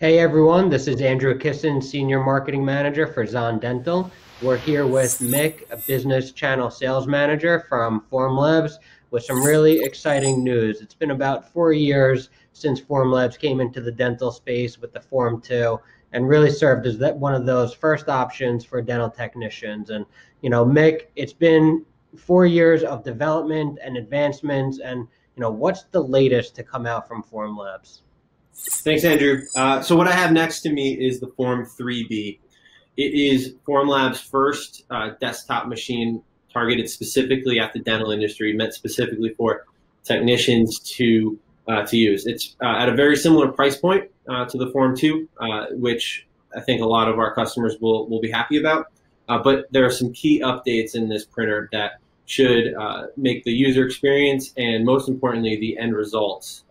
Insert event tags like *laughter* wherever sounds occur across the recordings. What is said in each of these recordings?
Hey everyone, this is Andrew Kissin, Senior Marketing Manager for Zahn Dental. We're here with Mik, a Business Channel Sales Manager from Formlabs, with some really exciting news. It's been about four years since Formlabs came into the dental space with the Form 2 and really served as that one of those first options for dental technicians. And, you know, Mik, it's been four years of development and advancements and, you know, what's the latest to come out from Formlabs? Thanks, Andrew. Uh, so what I have next to me is the Form 3B. It is Formlab's first uh, desktop machine targeted specifically at the dental industry, meant specifically for technicians to uh, to use. It's uh, at a very similar price point uh, to the Form 2, uh, which I think a lot of our customers will, will be happy about. but there are some key updates in this printer that should make the user experience and most importantly the end results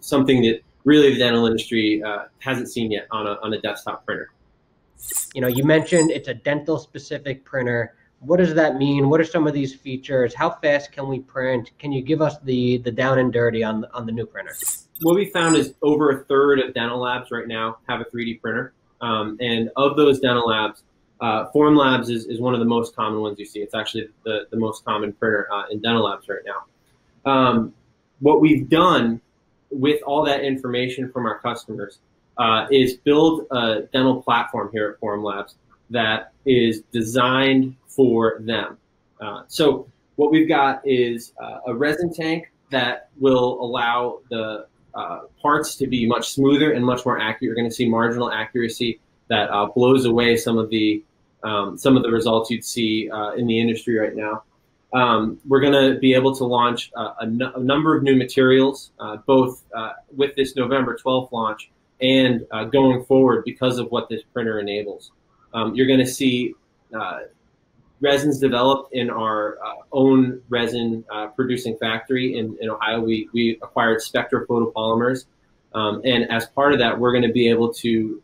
something that really the dental industry uh, hasn't seen yet on a, on a desktop printer. You know, you mentioned it's a dental specific printer. What does that mean? What are some of these features? How fast can we print? Can you give us the the down and dirty on on the new printer? What we found is over a third of dental labs right now have a 3D printer, um, and of those dental labs, uh, Formlabs is, is one of the most common ones you see. It's actually the, the most common printer uh, in dental labs right now. Um, what we've done with all that information from our customers uh, is build a dental platform here at Formlabs that is designed for them. Uh, so what we've got is uh, a resin tank that will allow the uh, parts to be much smoother and much more accurate. You're going to see marginal accuracy that uh, blows away some of the um, some of the results you'd see uh, in the industry right now. Um, we're going to be able to launch uh, a, number of new materials, uh, both uh, with this November 12th launch and uh, going forward because of what this printer enables. Um, you're going to see uh, resins developed in our own resin producing factory in, in Ohio. We, we acquired Spectra photopolymers. Um, and as part of that, we're going to be able to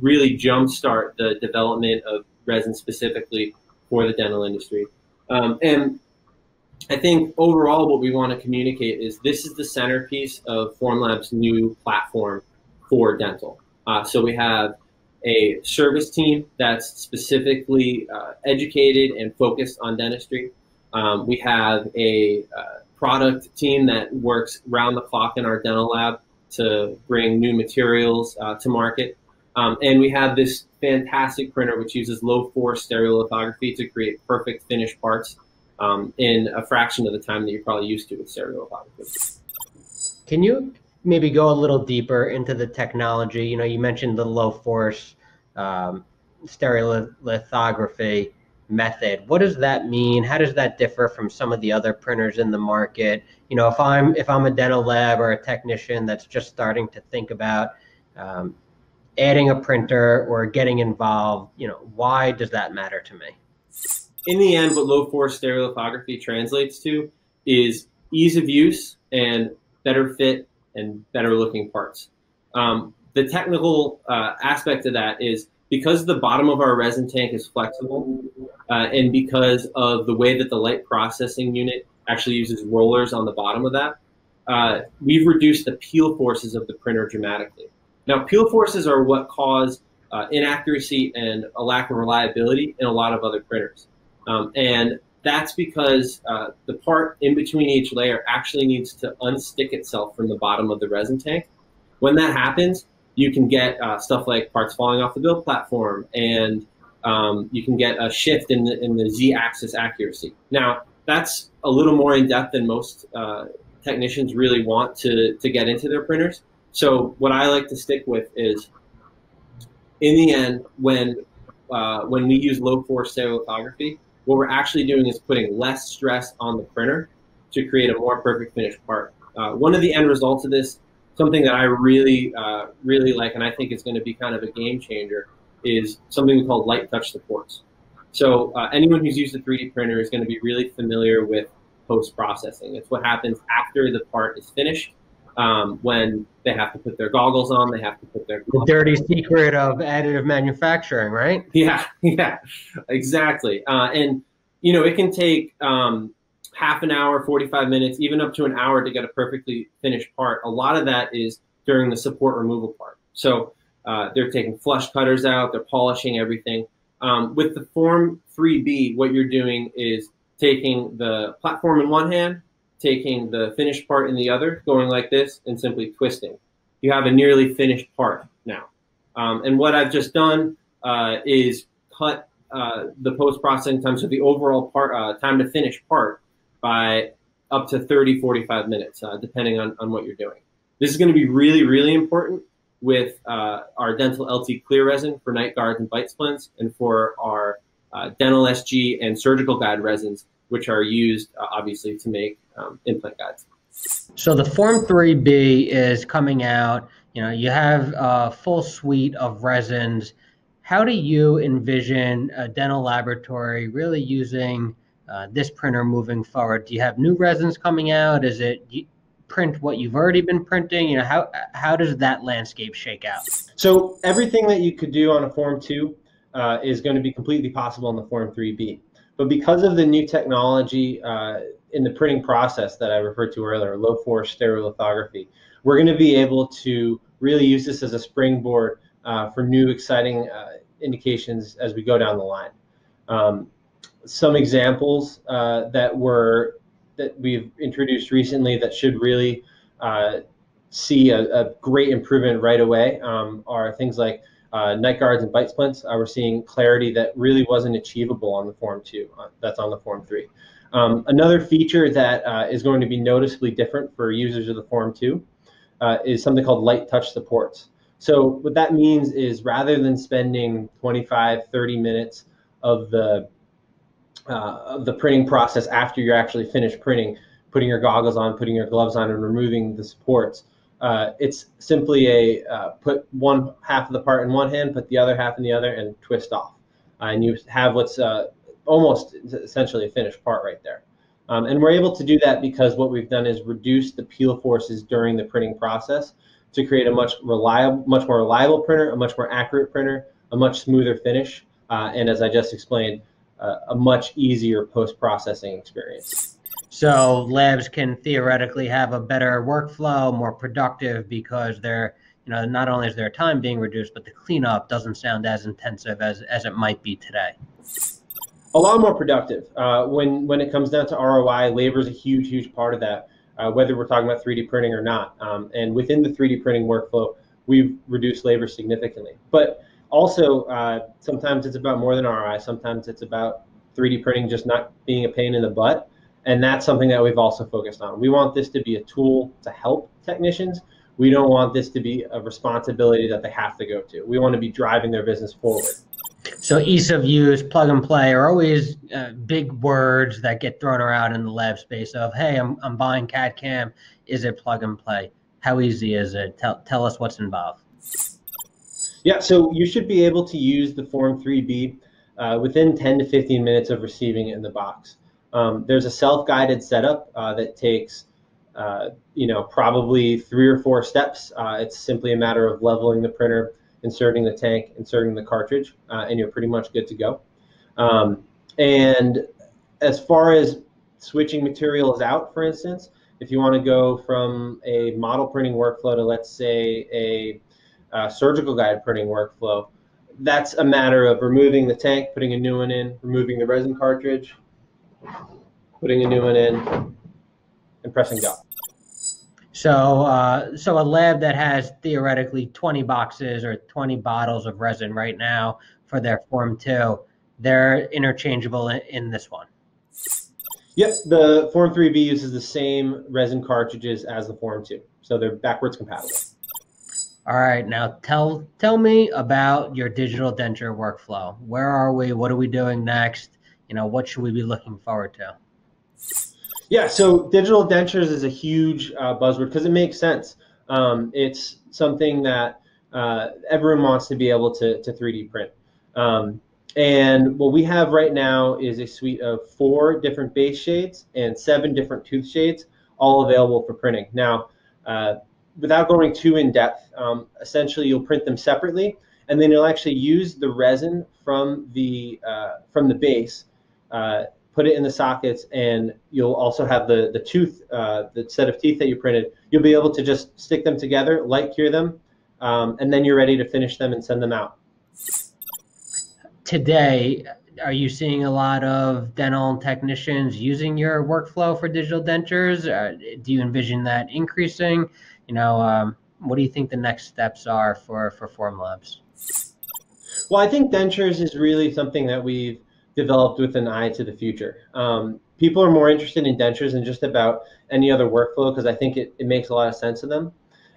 really jumpstart the development of resin specifically for the dental industry. Um, and I think overall, what we want to communicate is this is the centerpiece of Formlab's new platform for dental. Uh, so we have a service team that's specifically uh, educated and focused on dentistry. Um, we have a uh, product team that works round the clock in our dental lab to bring new materials uh, to market. Um, and we have this fantastic printer which uses low force stereolithography to create perfect finished parts um, in a fraction of the time that you're probably used to with stereolithography. Can you maybe go a little deeper into the technology? You know, you mentioned the low force um, stereolithography method. What does that mean? How does that differ from some of the other printers in the market? You know, if I'm if I'm a dental lab or a technician that's just starting to think about um, adding a printer or getting involved, you know, why does that matter to me? In the end, what low force stereolithography translates to is ease of use and better fit and better looking parts. Um, the technical uh, aspect of that is because the bottom of our resin tank is flexible uh, and because of the way that the light processing unit actually uses rollers on the bottom of that, uh, we've reduced the peel forces of the printer dramatically. Now, peel forces are what cause uh, inaccuracy and a lack of reliability in a lot of other printers. Um, and that's because uh, the part in between each layer actually needs to unstick itself from the bottom of the resin tank. When that happens, you can get uh, stuff like parts falling off the build platform and um, you can get a shift in the, in the z-axis accuracy. Now, that's a little more in depth than most uh, technicians really want to, to get into their printers. So what I like to stick with is, in the end, when uh, when we use low force stereolithography, what we're actually doing is putting less stress on the printer to create a more perfect finished part. Uh, one of the end results of this, something that I really uh, really like, and I think is going to be kind of a game changer, is something we call light touch supports. So uh, anyone who's used a 3D printer is going to be really familiar with post processing. It's what happens after the part is finished um, when they have to put their goggles on, they have to put their the dirty on. secret of additive manufacturing, right? *laughs* Yeah, yeah, exactly. Uh, and you know, it can take um, half an hour, forty-five minutes, even up to an hour to get a perfectly finished part. A lot of that is during the support removal part. So Uh, they're taking flush cutters out. They're polishing everything. Um, with the Form 3B, what you're doing is taking the platform in one hand, taking the finished part in the other, going like this, and simply twisting. You have a nearly finished part now. Um, and what I've just done uh, is cut uh, the post processing time, so the overall part uh, time to finish part, by up to 30, 45 minutes, uh, depending on, on what you're doing. This is going to be really, really important with uh, our dental LT clear resin for night guards and bite splints, and for our uh, dental SG and surgical guide resins, which are used obviously to make um, implant guides. So the Form 3B is coming out. You know, you have a full suite of resins. How do you envision a dental laboratory really using uh, this printer moving forward? Do you have new resins coming out? Is it print what you've already been printing? You know, how how does that landscape shake out? So everything that you could do on a Form 2 uh, is going to be completely possible in the Form 3B. But because of the new technology, uh, in the printing process that I referred to earlier, low force stereolithography, we're going to be able to really use this as a springboard uh, for new exciting uh, indications as we go down the line. Um, some examples uh, that were that we've introduced recently that should really uh, see a, a, great improvement right away um, are things like uh, night guards and bite splints. Uh, we're seeing clarity that really wasn't achievable on the Form 2. that's on the Form 3. Um, another feature that uh, is going to be noticeably different for users of the Form 2 uh, is something called light touch supports. So what that means is rather than spending 25, 30 minutes of the uh, of the printing process after you're actually finished printing, putting your goggles on, putting your gloves on, and removing the supports, uh, it's simply a uh, put one half of the part in one hand, put the other half in the other, and twist off. And you have what's uh, almost essentially a finished part right there. Um, and we're able to do that because what we've done is reduce the peel forces during the printing process to create a much reliable, much more reliable printer, a much more accurate printer, a much smoother finish, uh, and as I just explained, uh, a much easier post-processing experience. So labs can theoretically have a better workflow, more productive because they're, you know, not only is their time being reduced, but the cleanup doesn't sound as intensive as, as it might be today a lot more productive. Uh, when when it comes down to ROI, labor is a huge, huge part of that. Uh, whether we're talking about 3D printing or not, um, and within the 3D printing workflow, we've reduced labor significantly. But also, uh, sometimes it's about more than ROI. Sometimes it's about 3D printing just not being a pain in the butt, and that's something that we've also focused on. We want this to be a tool to help technicians. We don't want this to be a responsibility that they have to go to. We want to be driving their business forward. So ease of use, plug and play are always uh, big words that get thrown around in the lab space of, hey, I'm, I'm buying CAD CAM. Is it plug and play? How easy is it? Tell, tell us what's involved. Yeah, so you should be able to use the Form 3B uh, within 10 to 15 minutes of receiving it in the box. Um, there's a self-guided setup uh, that takes, uh, you know, probably three or four steps. Uh, it's simply a matter of leveling the printer, inserting the tank, inserting the cartridge, uh, and you're pretty much good to go. Um, and as far as switching materials out, for instance, if you want to go from a model printing workflow to, let's say, a, a surgical guide printing workflow, that's a matter of removing the tank, putting a new one in, removing the resin cartridge, putting a new one in, and pressing go. So, uh, so a lab that has theoretically 20 boxes or 20 bottles of resin right now for their Form 2, they're interchangeable in, in this one. Yep, the Form 3B uses the same resin cartridges as the Form 2, so they're backwards compatible. All right, now tell tell me about your digital denture workflow. Where are we? What are we doing next? You know, what should we be looking forward to? Yeah, so digital dentures is a huge uh, buzzword because it makes sense. Um, it's something that uh, everyone wants to be able to, to 3D print. Um, and what we have right now is a suite of four different base shades and seven different tooth shades, all available for printing. Now, uh, without going too in depth, um, essentially you'll print them separately, and then you'll actually use the resin from the uh, from the base uh, put it in the sockets, and you'll also have the, the tooth, uh, the set of teeth that you printed. You'll be able to just stick them together, light cure them, um, and then you're ready to finish them and send them out. Today, are you seeing a lot of dental technicians using your workflow for digital dentures? Uh, do you envision that increasing? You know, um, what do you think the next steps are for for Formlabs? Well, I think dentures is really something that we've developed with an eye to the future. Um, people are more interested in dentures than just about any other workflow because I think it, it makes a lot of sense to them.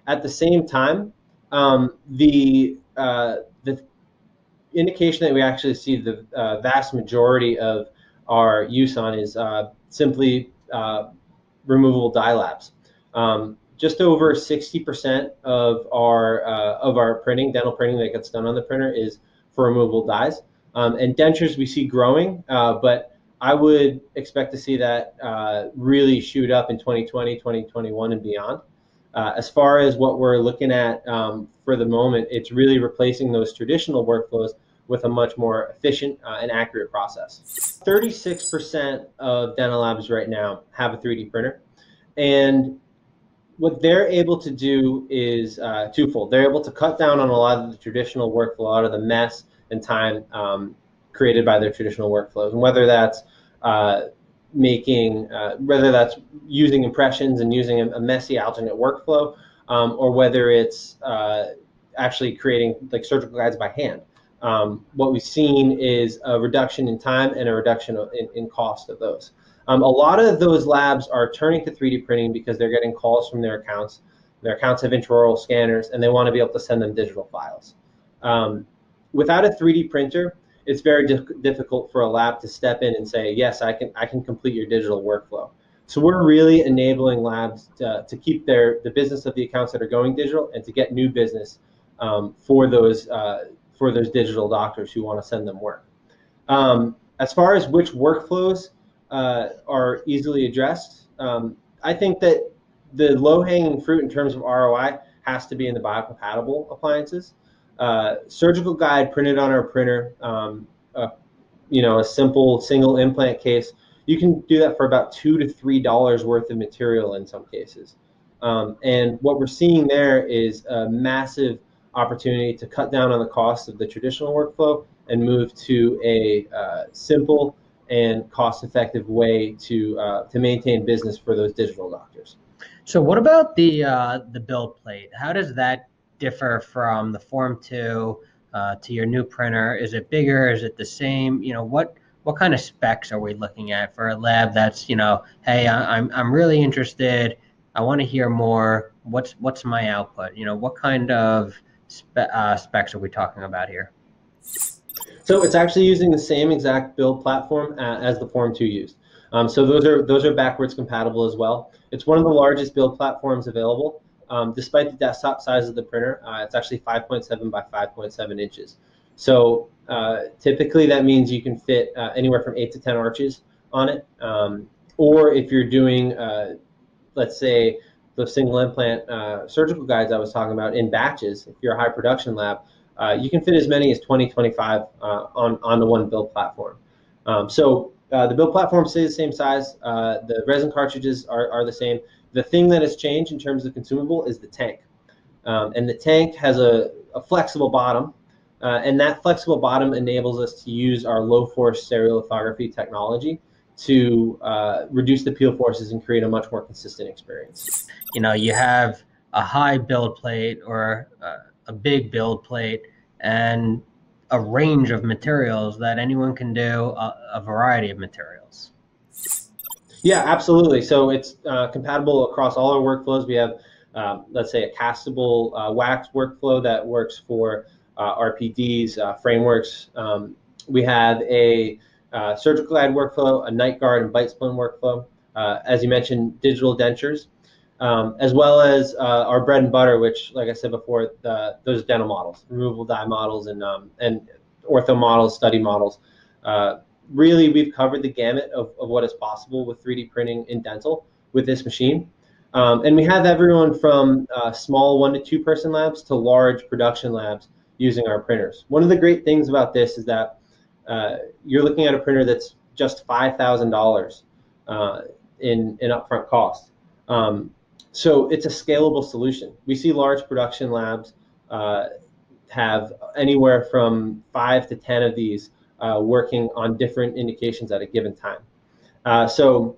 At the same time, um, the uh, the indication that we actually see the uh, vast majority of our use on is uh, simply uh, removable labs. Um, just over 60% of our uh, of our printing, dental printing that gets done on the printer is for removable dies. Um, and dentures we see growing, uh, but I would expect to see that uh, really shoot up in 2020, 2021, and beyond. Uh, as far as what we're looking at um, for the moment, it's really replacing those traditional workflows with a much more efficient uh, and accurate process. 36% of dental labs right now have a 3D printer. And what they're able to do is uh, twofold. They're able to cut down on a lot of the traditional workflow, a lot of the mess and time um, created by their traditional workflows, and whether that's uh, making, uh, whether that's using impressions and using a, a messy alternate workflow, um, or whether it's uh, actually creating like surgical guides by hand. Um, what we've seen is a reduction in time and a reduction in, in cost of those. Um, a lot of those labs are turning to 3D printing because they're getting calls from their accounts. Their accounts have intraoral scanners, and they want to be able to send them digital files. Um, without a 3D printer, it's very di- difficult for a lab to step in and say, yes, I can, I can complete your digital workflow. So we're really enabling labs to, to keep their the business of the accounts that are going digital and to get new business um, for those uh, for those digital doctors who want to send them work. Um, as far as which workflows uh, are easily addressed, um, I think that the low hanging fruit in terms of ROI has to be in the biocompatible appliances uh, surgical guide printed on our printer, um, you know, a simple single implant case, you can do that for about two to three dollars worth of material in some cases. Um, and what we're seeing there is a massive opportunity to cut down on the cost of the traditional workflow and move to a uh, simple and cost-effective way to uh, to maintain business for those digital doctors. So, what about the uh, the build plate? How does that differ from the Form 2 uh, to your new printer? Is it bigger? Is it the same? You know, what what kind of specs are we looking at for a lab that's, you know, hey, I'm, I'm really interested. I want to hear more. What's what's my output? You know, what kind of spe- uh, specs are we talking about here? So it's actually using the same exact build platform uh, as the Form 2 used. Um, so those are those are backwards compatible as well. It's one of the largest build platforms available. Um, despite the desktop size of the printer, uh, it's actually 5.7 by 5.7 inches. So uh, typically that means you can fit uh, anywhere from 8 to 10 arches on it. Um, or if you're doing, uh, let's say, the single implant uh, surgical guides I was talking about in batches, if you're a high production lab, uh, you can fit as many as 20, 25 on, on the one build platform. Um, so the build platform stays the same size. the resin cartridges are, are the same the thing that has changed in terms of consumable is the tank. Um, and the tank has a, a flexible bottom, uh, and that flexible bottom enables us to use our low force stereolithography technology to uh, reduce the peel forces and create a much more consistent experience. You know, you have a high build plate or uh, a big build plate and a range of materials that anyone can do a, a variety of materials. Yeah, absolutely. So it's uh, compatible across all our workflows. We have, um, let's say, a castable uh, wax workflow that works for uh, RPDs, uh, frameworks. Um, we have a uh, surgical guide workflow, a night guard and bite splint workflow. Uh, as you mentioned, digital dentures, um, as well as our bread and butter, which, like I said before, the, those dental models, removable die models, and um, and ortho models, study models really we've covered the gamut of, of what is possible with 3D printing in dental with this machine. Um, and we have everyone from uh, small one to two person labs to large production labs using our printers. One of the great things about this is that uh, you're looking at a printer that's just $5,000 uh, in, in upfront cost. Um, so it's a scalable solution. We see large production labs uh, have anywhere from five to 10 of these uh, working on different indications at a given time. Uh, so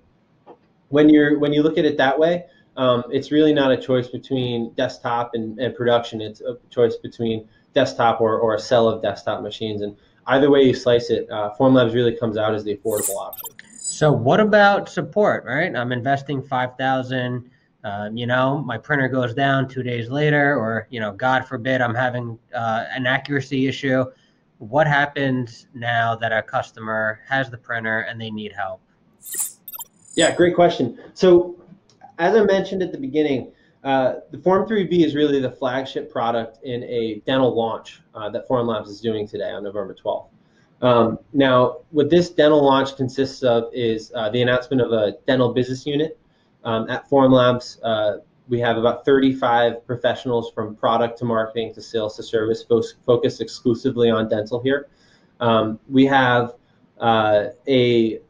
when you're when you look at it that way, um, it's really not a choice between desktop and, and production. It's a choice between desktop or, or a cell of desktop machines. And either way you slice it, uh, Formlabs really comes out as the affordable option. So what about support, right? I'm investing 5000 um, you know, my printer goes down two days later, or, you know, God forbid I'm having uh, an accuracy issue. What happens now that a customer has the printer and they need help? Yeah, great question. So, as I mentioned at the beginning, uh, the Form 3B is really the flagship product in a dental launch uh, that Formlabs is doing today on November 12th. Um, now, what this dental launch consists of is uh, the announcement of a dental business unit. Um, at Formlabs, uh, we have about 35 professionals from product to marketing to sales to service fo- focused exclusively on dental here. Um, we have uh, a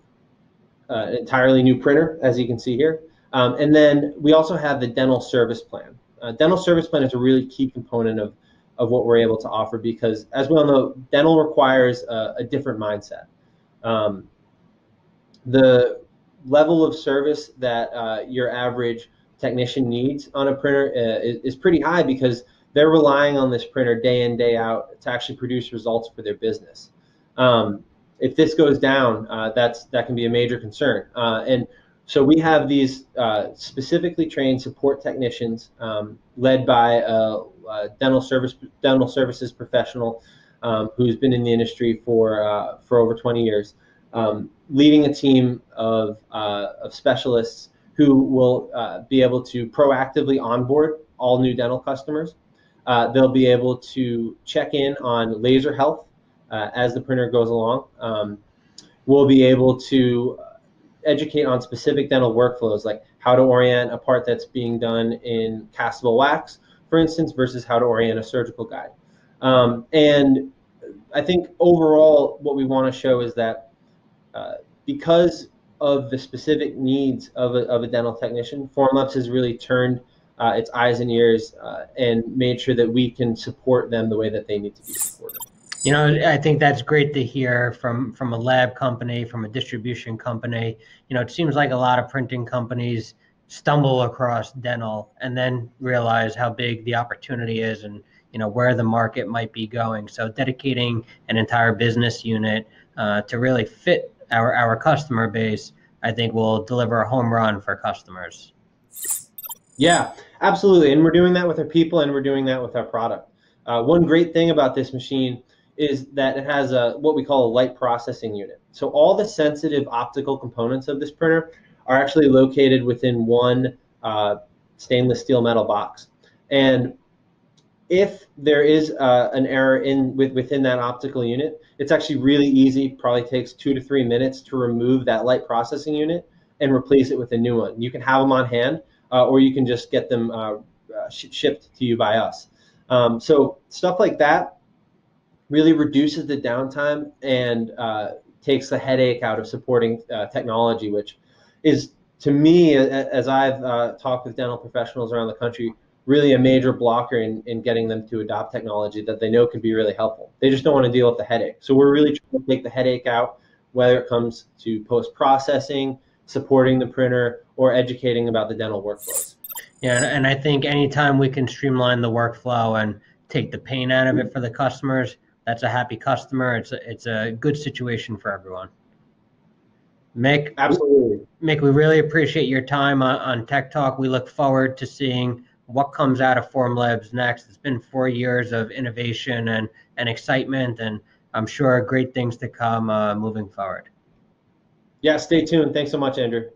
uh, entirely new printer, as you can see here. Um, and then we also have the dental service plan. Uh, dental service plan is a really key component of, of what we're able to offer because, as we all know, dental requires a, a different mindset. Um, the level of service that uh, your average technician needs on a printer uh, is, is pretty high because they're relying on this printer day in, day out to actually produce results for their business. Um, if this goes down, uh, that's that can be a major concern. Uh, and so we have these uh, specifically trained support technicians um, led by a, a, dental service dental services professional um, who's been in the industry for uh, for over 20 years, um, leading a team of uh, of specialists who will uh, be able to proactively onboard all new dental customers. they'll be able to check in on laser health uh, as the printer goes along. Um, we'll be able to educate on specific dental workflows, like how to orient a part that's being done in castable wax, for instance, versus how to orient a surgical guide. Um, and I think overall, what we want to show is that uh, because of the specific needs of a, of a dental technician, Formlabs has really turned uh, its eyes and ears uh, and made sure that we can support them the way that they need to be supported. You know, I think that's great to hear from from a lab company, from a distribution company. You know, it seems like a lot of printing companies stumble across dental and then realize how big the opportunity is and you know where the market might be going. So dedicating an entire business unit uh, to really fit our our customer base, I think will deliver a home run for customers. Yeah, absolutely, and we're doing that with our people, and we're doing that with our product. Uh, one great thing about this machine is that it has a what we call a light processing unit. So all the sensitive optical components of this printer are actually located within one uh, stainless steel metal box. And if there is uh, an error in with, within that optical unit, it's actually really easy. Probably takes two to three minutes to remove that light processing unit and replace it with a new one. You can have them on hand, uh, or you can just get them uh, uh, sh- shipped to you by us. Um, so stuff like that really reduces the downtime and uh, takes the headache out of supporting uh, technology, which is to me, as I've talked with dental professionals around the country, really a major blocker in, in getting them to adopt technology that they know can be really helpful. They just don't want to deal with the headache. So we're really trying to take the headache out, whether it comes to post processing, supporting the printer, or educating about the dental workflows. Yeah, and I think anytime we can streamline the workflow and take the pain out of it for the customers, that's a happy customer. It's a, it's a good situation for everyone. Mik, absolutely. Mik, we really appreciate your time on, on Tech Talk. We look forward to seeing what comes out of Formlabs next. It's been four years of innovation and, and excitement, and I'm sure great things to come uh, moving forward. Yeah, stay tuned. Thanks so much, Andrew.